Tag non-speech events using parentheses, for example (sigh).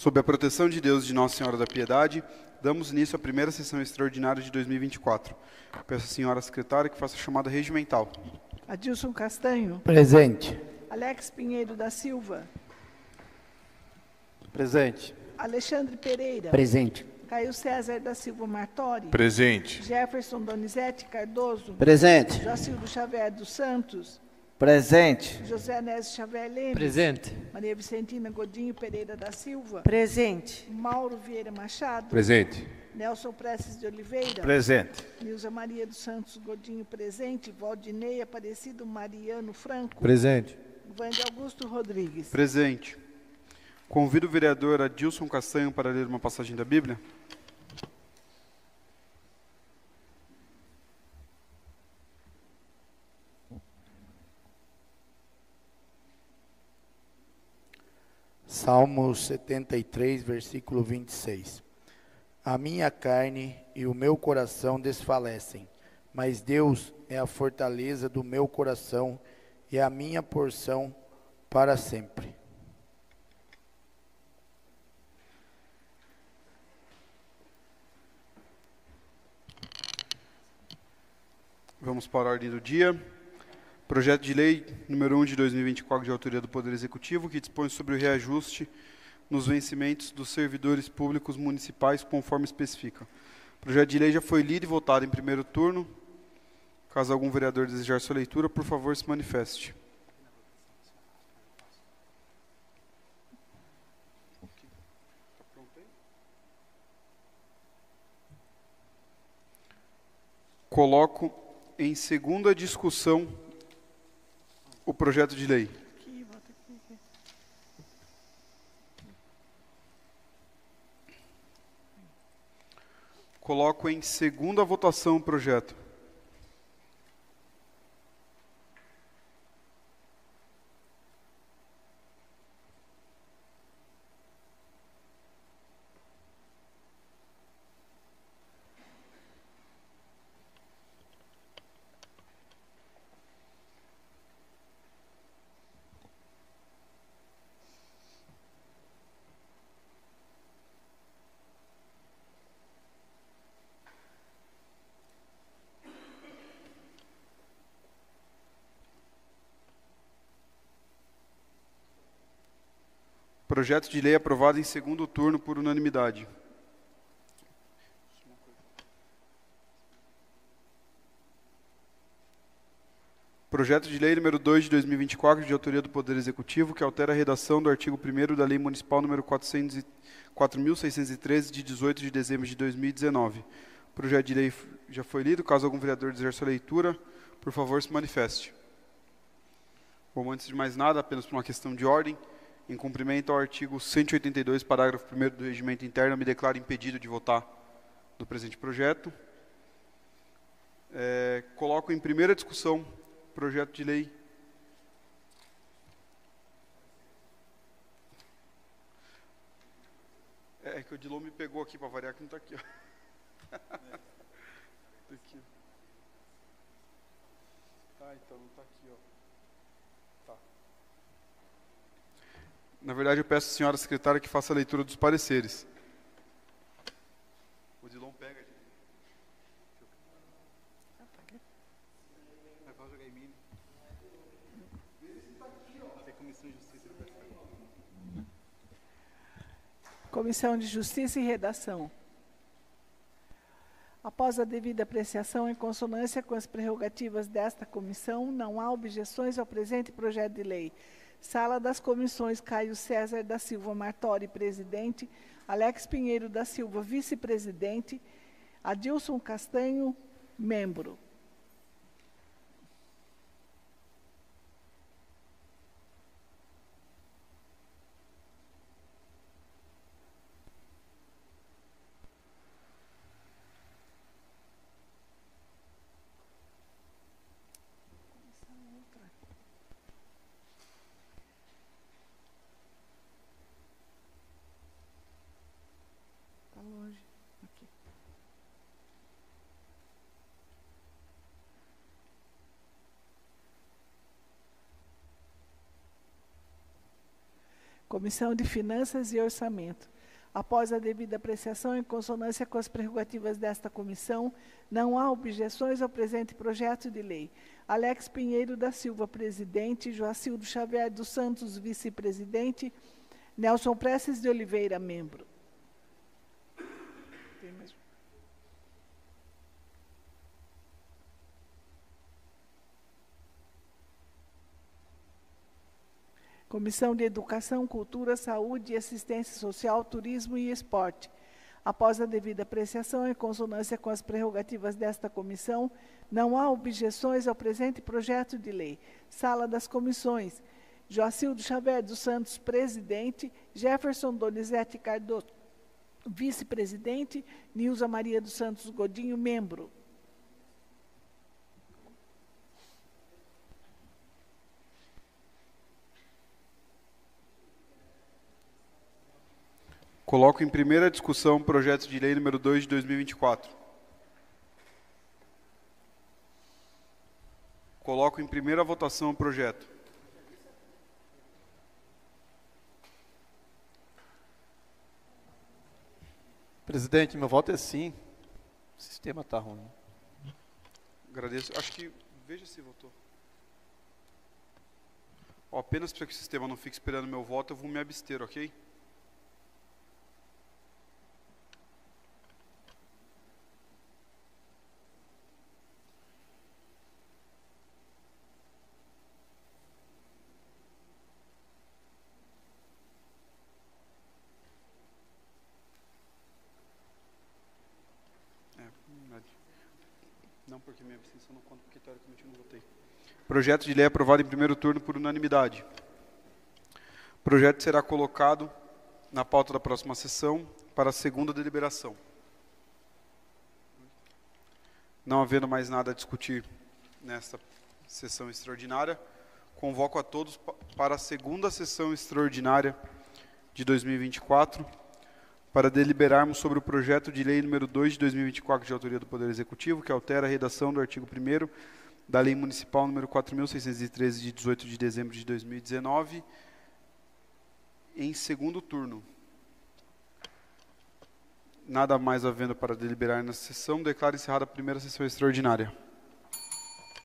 Sob a proteção de Deus e de Nossa Senhora da Piedade, damos início à primeira sessão extraordinária de 2024. Peço à senhora secretária que faça a chamada regimental. Adilson Castanho. Presente. Alex Pinheiro da Silva. Presente. Alexandre Pereira. Presente. Caio César da Silva Martori. Presente. Jefferson Donizete Cardoso. Presente. Jacildo Xavier dos Santos. Presente. José Nésio Xavier Leme. Presente. Maria Vicentina Godinho Pereira da Silva. Presente. Mauro Vieira Machado. Presente. Nelson Prestes de Oliveira. Presente. Nilza Maria dos Santos Godinho presente. Valdinei Aparecido Mariano Franco. Presente. Vande Augusto Rodrigues. Presente. Convido o vereador Adilson Castanho para ler uma passagem da Bíblia. Salmo 73, versículo 26. A minha carne e o meu coração desfalecem, mas Deus é a fortaleza do meu coração e a minha porção para sempre. Vamos para a ordem do dia. Projeto de lei número 1 de 2024 de autoria do Poder Executivo, que dispõe sobre o reajuste nos vencimentos dos servidores públicos municipais, conforme especifica. O projeto de lei já foi lido e votado em primeiro turno. Caso algum vereador desejar sua leitura, por favor, se manifeste. Coloco em segunda discussão o projeto de lei. Coloco em segunda votação o projeto. Projeto de lei aprovado em segundo turno por unanimidade. Projeto de lei número 2 de 2024, de autoria do Poder Executivo, que altera a redação do artigo 1 da Lei Municipal número 400 e- 4.613, de 18 de dezembro de 2019. O projeto de lei já foi lido. Caso algum vereador desejar sua leitura, por favor, se manifeste. Bom, antes de mais nada, apenas por uma questão de ordem, em cumprimento ao artigo 182, parágrafo 1 do Regimento Interno, me declaro impedido de votar no presente projeto. É, coloco em primeira discussão projeto de lei. É, é que o Dilon me pegou aqui para variar que não está (laughs) aqui. Ó. Tá aqui. Tá, então não está aqui, ó. Tá. Na verdade, eu peço à senhora secretária que faça a leitura dos pareceres. O Dilon pega. Comissão de Justiça e Redação. Após a devida apreciação em consonância com as prerrogativas desta comissão, não há objeções ao presente projeto de lei. Sala das Comissões Caio César da Silva Martori, presidente, Alex Pinheiro da Silva, vice-presidente, Adilson Castanho, membro. Está longe. Aqui. Comissão de Finanças e Orçamento. Após a devida apreciação em consonância com as prerrogativas desta comissão, não há objeções ao presente projeto de lei. Alex Pinheiro da Silva, presidente, Joacildo Xavier dos Santos, vice-presidente, Nelson Prestes de Oliveira, membro. Comissão de Educação, Cultura, Saúde e Assistência Social, Turismo e Esporte. Após a devida apreciação em consonância com as prerrogativas desta comissão, não há objeções ao presente projeto de lei. Sala das Comissões. Joacildo Xavier dos Santos, presidente. Jefferson Donizete Cardoso, vice-presidente. Nilza Maria dos Santos Godinho, membro. Coloco em primeira discussão o projeto de lei número 2 de 2024. Coloco em primeira votação o projeto. Presidente, meu voto é sim. O sistema está ruim. Agradeço. Acho que. Veja se votou. Ó, apenas para que o sistema não fique esperando meu voto, eu vou me abster, ok? Projeto de lei aprovado em primeiro turno por unanimidade. O projeto será colocado na pauta da próxima sessão para a segunda deliberação. Não havendo mais nada a discutir nesta sessão extraordinária, convoco a todos para a segunda sessão extraordinária de 2024 para deliberarmos sobre o projeto de lei número 2 de 2024 de autoria do Poder Executivo, que altera a redação do artigo 1 da Lei Municipal número 4.613, de 18 de dezembro de 2019, em segundo turno. Nada mais havendo para deliberar nessa sessão, declaro encerrada a primeira sessão extraordinária.